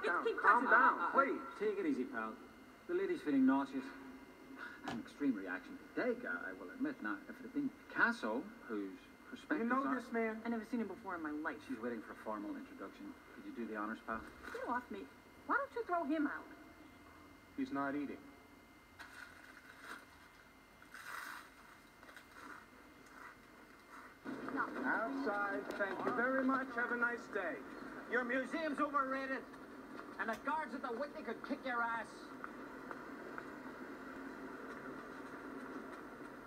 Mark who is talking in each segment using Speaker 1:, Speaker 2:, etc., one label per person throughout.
Speaker 1: quiet down. Calm down,
Speaker 2: her.
Speaker 1: please.
Speaker 3: Take it easy, pal. The lady's feeling nauseous. An extreme reaction to Degas, I will admit. Now, if it had been Picasso, whose
Speaker 1: You know
Speaker 3: are...
Speaker 1: this man?
Speaker 2: I never seen him before in my life.
Speaker 3: She's waiting for a formal introduction. Could you do the honors, pal?
Speaker 2: Get off me. Why don't you throw him out?
Speaker 1: He's not eating. Outside, thank you very much. Have a nice day.
Speaker 4: Your museum's overrated, and the guards at the Whitney could kick your ass.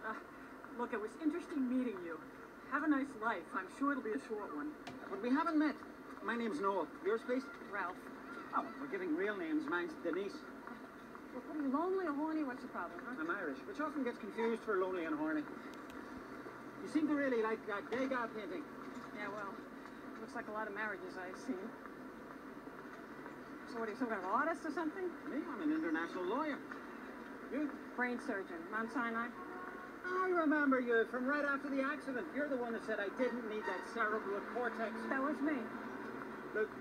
Speaker 2: Uh, look, it was interesting meeting you. Have a nice life. I'm sure it'll be a short one.
Speaker 3: But we haven't met. My name's Noel. Yours, please?
Speaker 2: Ralph.
Speaker 3: Oh, we're giving real names. Mine's Denise.
Speaker 2: Well, are you, lonely or horny? What's the problem, huh?
Speaker 3: I'm Irish, which often gets confused for lonely and horny. You seem to really like that Degas painting.
Speaker 2: Yeah, well, looks like a lot of marriages I've seen. So what are you, some kind of artist or something?
Speaker 3: Me, I'm an international lawyer. You?
Speaker 2: Brain surgeon. Mount Sinai?
Speaker 3: I remember you from right after the accident. You're the one that said I didn't need that cerebral cortex.
Speaker 2: That was me.
Speaker 3: Look,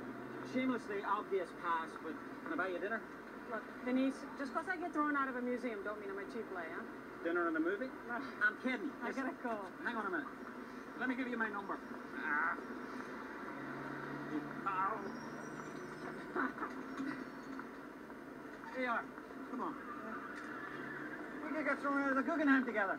Speaker 3: shamelessly obvious pass, but can I buy you dinner?
Speaker 2: Look, Denise, just because I get thrown out of a museum don't mean I'm a cheap play, huh?
Speaker 3: Dinner and a movie?
Speaker 2: Ugh,
Speaker 3: I'm kidding.
Speaker 2: I
Speaker 3: Listen,
Speaker 2: gotta go.
Speaker 3: Hang on a minute. Let me give you my number. Ah. Ow. Come on. We could get out of the Guggenheim together.